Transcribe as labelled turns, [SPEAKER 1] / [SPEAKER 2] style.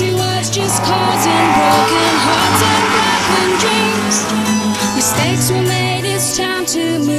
[SPEAKER 1] Empty words just causing broken hearts and broken dreams. Mistakes were made, it's time to move